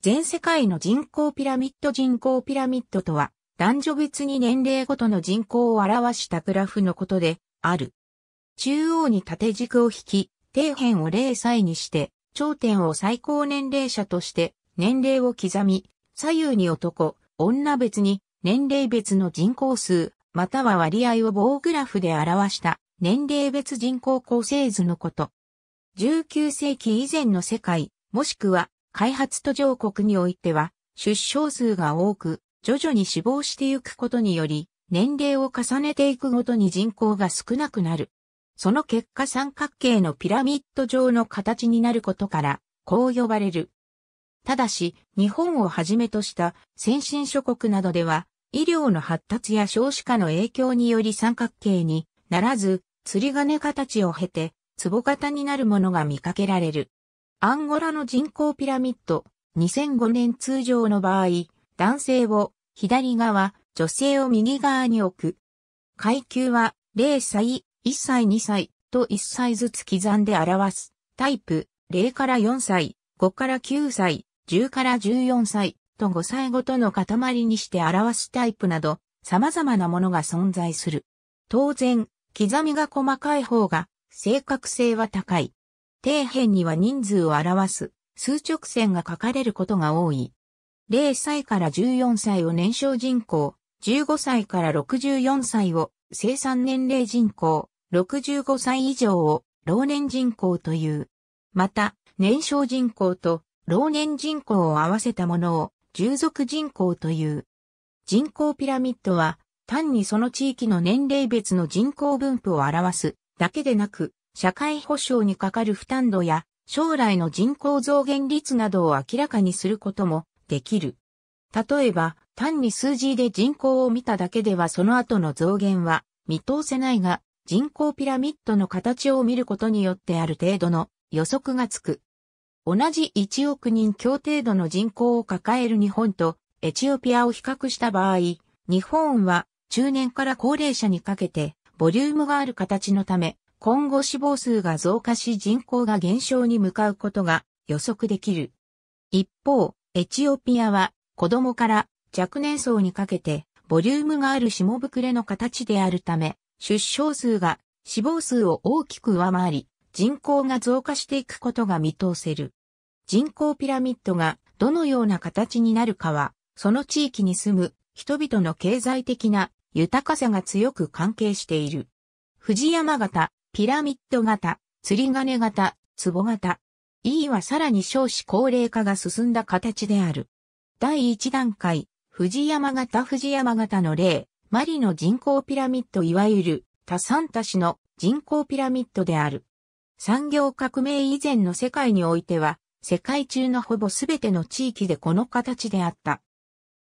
全世界の人口ピラミッド人口ピラミッドとは、男女別に年齢ごとの人口を表したグラフのことである。中央に縦軸を引き、底辺を0歳にして、頂点を最高年齢者として年齢を刻み、左右に男、女別に年齢別の人口数、または割合を棒グラフで表した年齢別人口構成図のこと。19世紀以前の世界、もしくは開発途上国においては出生数が多く、徐々に死亡していくことにより、年齢を重ねていくごとに人口が少なくなる。その結果三角形のピラミッド状の形になることから、こう呼ばれる。ただし、日本をはじめとした先進諸国などでは、医療の発達や少子化の影響により三角形にならず、釣り金形を経て、壺型になるものが見かけられる。アンゴラの人口ピラミッド、2005年通常の場合、男性を左側、女性を右側に置く。階級は0歳、1歳2歳と1歳ずつ刻んで表す。タイプ0から4歳、5から9歳、10から14歳と5歳ごとの塊にして表すタイプなど様々なものが存在する。当然、刻みが細かい方が正確性は高い。底辺には人数を表す数直線が書かれることが多い。0歳から14歳を年少人口、15歳から64歳を生産年齢人口、65歳以上を老年人口という。また、年少人口と老年人口を合わせたものを従属人口という。人口ピラミッドは単にその地域の年齢別の人口分布を表すだけでなく、社会保障にかかる負担度や将来の人口増減率などを明らかにすることもできる。例えば、単に数字で人口を見ただけではその後の増減は見通せないが、人口ピラミッドの形を見ることによってある程度の予測がつく。同じ1億人強程度の人口を抱える日本とエチオピアを比較した場合、日本は中年から高齢者にかけてボリュームがある形のため、今後死亡数が増加し人口が減少に向かうことが予測できる。一方、エチオピアは子供から若年層にかけてボリュームがある下膨れの形であるため、出生数が死亡数を大きく上回り、人口が増加していくことが見通せる。人口ピラミッドがどのような形になるかは、その地域に住む人々の経済的な豊かさが強く関係している。藤山型、ピラミッド型、釣り金型、壺型。E はさらに少子高齢化が進んだ形である。第一段階、藤山型藤山型の例、マリの人口ピラミッドいわゆる多産多種の人口ピラミッドである。産業革命以前の世界においては世界中のほぼすべての地域でこの形であった。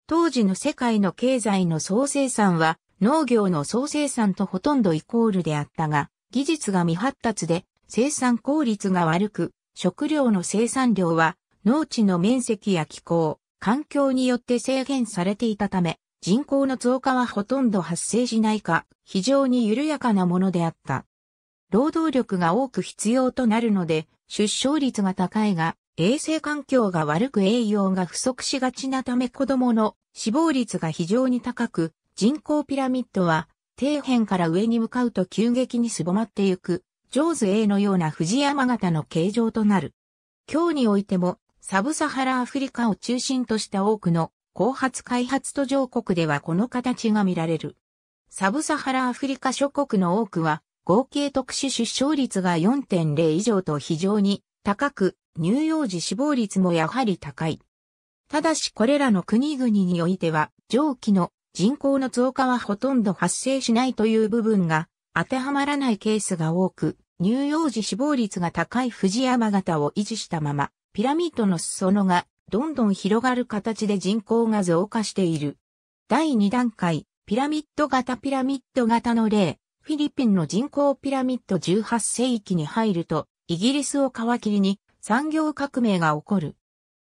当時の世界の経済の総生産は農業の総生産とほとんどイコールであったが、技術が未発達で生産効率が悪く、食料の生産量は農地の面積や気候、環境によって制限されていたため、人口の増加はほとんど発生しないか、非常に緩やかなものであった。労働力が多く必要となるので、出生率が高いが、衛生環境が悪く栄養が不足しがちなため子供の死亡率が非常に高く、人口ピラミッドは底辺から上に向かうと急激にすぼまってゆく、ジョーズ A のような藤山型の形状となる。今日においても、サブサハラアフリカを中心とした多くの後発開発途上国ではこの形が見られる。サブサハラアフリカ諸国の多くは合計特殊出生率が4.0以上と非常に高く、乳幼児死亡率もやはり高い。ただしこれらの国々においては、上記の人口の増加はほとんど発生しないという部分が当てはまらないケースが多く、乳幼児死亡率が高い藤山型を維持したまま、ピラミッドの裾野がどんどん広がる形で人口が増加している。第2段階、ピラミッド型ピラミッド型の例、フィリピンの人口ピラミッド18世紀に入ると、イギリスを皮切りに産業革命が起こる。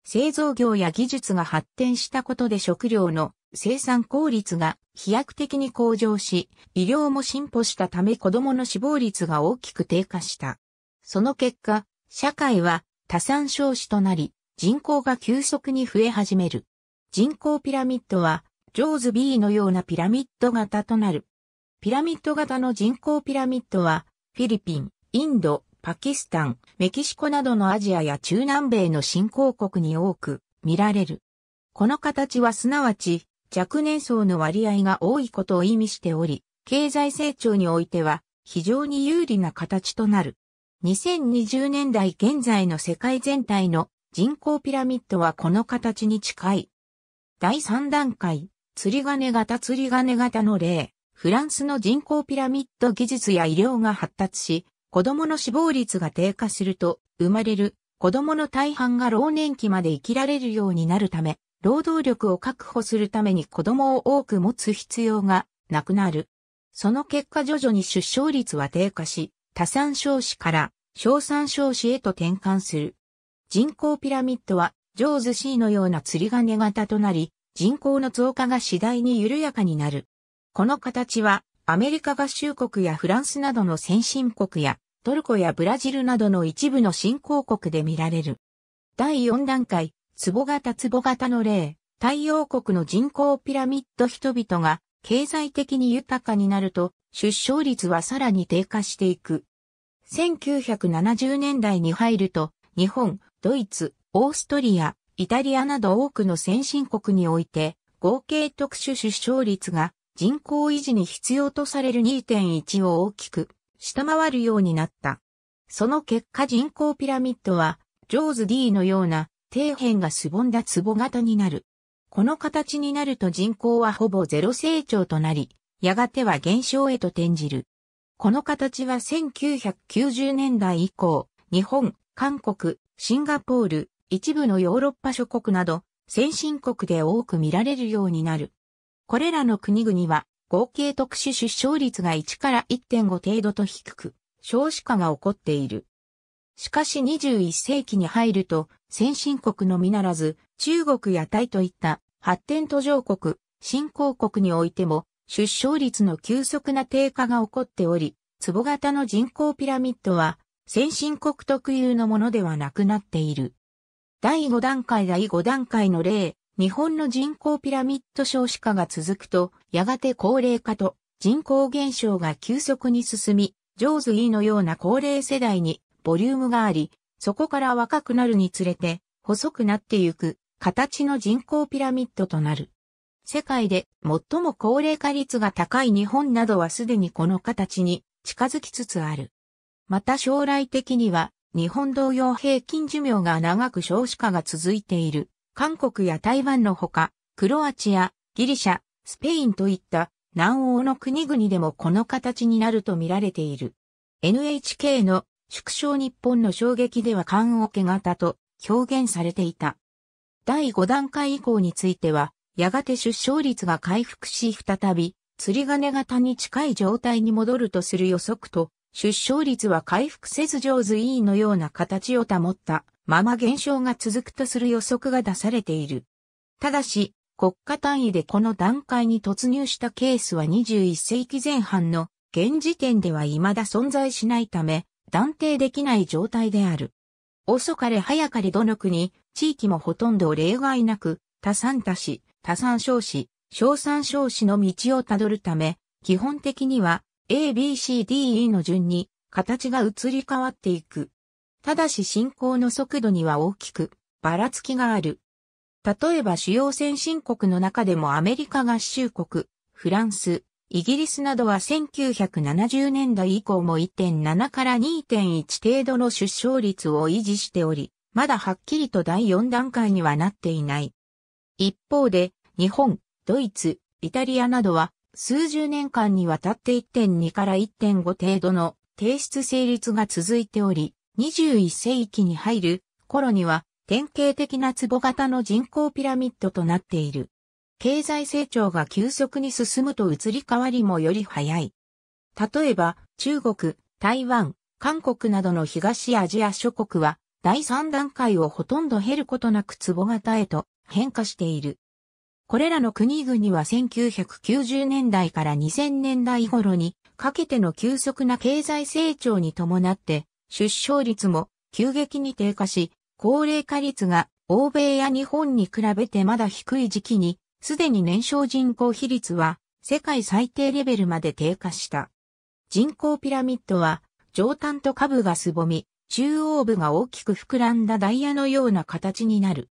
製造業や技術が発展したことで食料の生産効率が飛躍的に向上し、医療も進歩したため子供の死亡率が大きく低下した。その結果、社会は多産少子となり、人口が急速に増え始める。人口ピラミッドは、ジョーズ B のようなピラミッド型となる。ピラミッド型の人口ピラミッドは、フィリピン、インド、パキスタン、メキシコなどのアジアや中南米の新興国に多く見られる。この形はすなわち若年層の割合が多いことを意味しており、経済成長においては非常に有利な形となる。2020年代現在の世界全体の人口ピラミッドはこの形に近い。第3段階、釣り金型釣り金型の例、フランスの人口ピラミッド技術や医療が発達し、子供の死亡率が低下すると、生まれる子供の大半が老年期まで生きられるようになるため、労働力を確保するために子供を多く持つ必要がなくなる。その結果徐々に出生率は低下し、多産少子から小産少子へと転換する。人口ピラミッドは、ジョーズ C のような釣り金型となり、人口の増加が次第に緩やかになる。この形は、アメリカ合衆国やフランスなどの先進国やトルコやブラジルなどの一部の新興国で見られる。第4段階、壺型壺型の例、太陽国の人口ピラミッド人々が経済的に豊かになると出生率はさらに低下していく。1970年代に入ると日本、ドイツ、オーストリア、イタリアなど多くの先進国において合計特殊出生率が人口維持に必要とされる2.1を大きく下回るようになった。その結果人口ピラミッドは、ジョーズ D のような底辺がすぼんだ壺型になる。この形になると人口はほぼゼロ成長となり、やがては減少へと転じる。この形は1990年代以降、日本、韓国、シンガポール、一部のヨーロッパ諸国など、先進国で多く見られるようになる。これらの国々は、合計特殊出生率が1から1.5程度と低く、少子化が起こっている。しかし21世紀に入ると、先進国のみならず、中国やタイといった発展途上国、新興国においても、出生率の急速な低下が起こっており、壺型の人口ピラミッドは、先進国特有のものではなくなっている。第5段階第5段階の例、日本の人口ピラミッド少子化が続くと、やがて高齢化と人口減少が急速に進み、ジョーズ E のような高齢世代にボリュームがあり、そこから若くなるにつれて細くなってゆく形の人口ピラミッドとなる。世界で最も高齢化率が高い日本などはすでにこの形に近づきつつある。また将来的には日本同様平均寿命が長く少子化が続いている韓国や台湾のほか、クロアチア、ギリシャ、スペインといった南欧の国々でもこの形になると見られている。NHK の縮小日本の衝撃では缶桶型と表現されていた。第5段階以降については、やがて出生率が回復し再び釣り金型に近い状態に戻るとする予測と、出生率は回復せず上手 E のような形を保ったまま減少が続くとする予測が出されている。ただし、国家単位でこの段階に突入したケースは21世紀前半の現時点では未だ存在しないため、断定できない状態である。遅かれ早かれどの国、地域もほとんど例外なく、多産多子、多産少子、小産少子の道をたどるため、基本的には A, B, C, D, E の順に形が移り変わっていく。ただし進行の速度には大きくばらつきがある。例えば主要先進国の中でもアメリカ合衆国、フランス、イギリスなどは1970年代以降も1.7から2.1程度の出生率を維持しており、まだはっきりと第4段階にはなっていない。一方で、日本、ドイツ、イタリアなどは数十年間にわたって1.2から1.5程度の提出成立が続いており、21世紀に入る頃には典型的な壺型の人口ピラミッドとなっている。経済成長が急速に進むと移り変わりもより早い。例えば中国、台湾、韓国などの東アジア諸国は第3段階をほとんど減ることなく壺型へと変化している。これらの国々は1990年代から2000年代頃にかけての急速な経済成長に伴って出生率も急激に低下し、高齢化率が欧米や日本に比べてまだ低い時期に、すでに年少人口比率は世界最低レベルまで低下した。人口ピラミッドは上端と下部がすぼみ、中央部が大きく膨らんだダイヤのような形になる。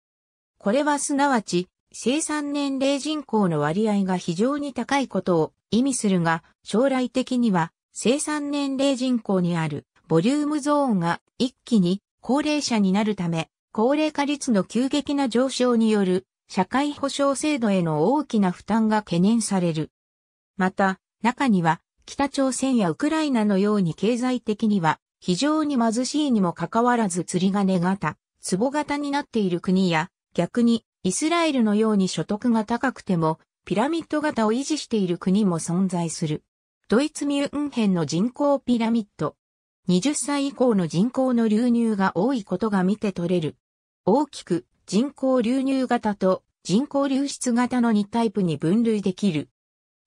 これはすなわち生産年齢人口の割合が非常に高いことを意味するが、将来的には生産年齢人口にあるボリュームゾーンが一気に高齢者になるため、高齢化率の急激な上昇による社会保障制度への大きな負担が懸念される。また、中には北朝鮮やウクライナのように経済的には非常に貧しいにもかかわらず釣り金型、壺型になっている国や逆にイスラエルのように所得が高くても、ピラミッド型を維持している国も存在する。ドイツミュンヘンの人口ピラミッド。20歳以降の人口の流入が多いことが見て取れる。大きく人口流入型と人口流出型の2タイプに分類できる。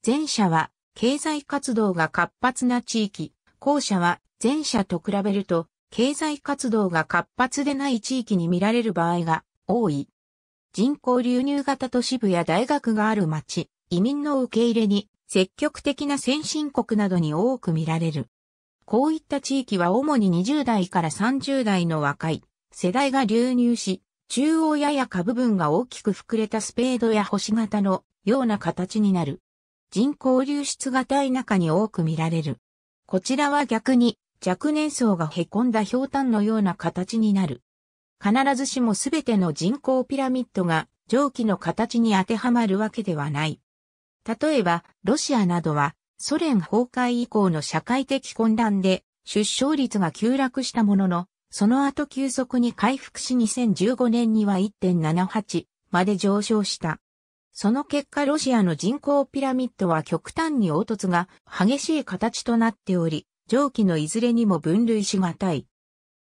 前者は経済活動が活発な地域、後者は前者と比べると経済活動が活発でない地域に見られる場合が多い。人口流入型都市部や大学がある町、移民の受け入れに積極的な先進国などに多く見られる。こういった地域は主に20代から30代の若い世代が流入し、中央やや下部分が大きく膨れたスペードや星型のような形になる。人口流出型田舎に多く見られる。こちらは逆に若年層が凹んだ氷炭のような形になる。必ずしもすべての人口ピラミッドが上記の形に当てはまるわけではない。例えば、ロシアなどはソ連崩壊以降の社会的混乱で出生率が急落したものの、その後急速に回復し2015年には1.78まで上昇した。その結果ロシアの人口ピラミッドは極端に凹凸が激しい形となっており、上記のいずれにも分類しがたい。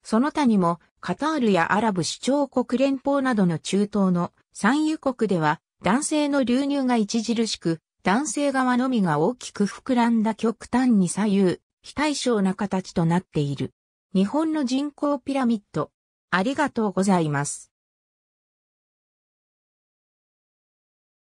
その他にも、カタールやアラブ首長国連邦などの中東の産油国では、男性の流入が著しく、男性側のみが大きく膨らんだ極端に左右、非対称な形となっている。日本の人口ピラミッド。ありがとうございます。